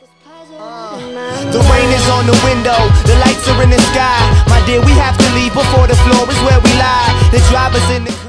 The rain is on the window, the lights are in the sky. My dear, we have to leave before the floor is where we lie. The driver's in the